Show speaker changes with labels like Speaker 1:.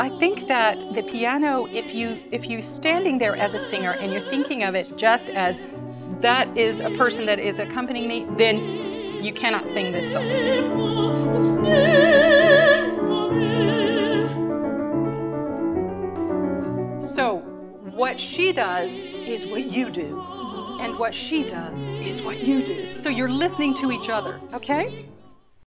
Speaker 1: I think that the piano, if you if you standing there as a singer and you're thinking of it just as that is a person that is accompanying me, then you cannot sing this song. So, what she does is what you do, and what she does is what you do. So, you're listening to each other, okay?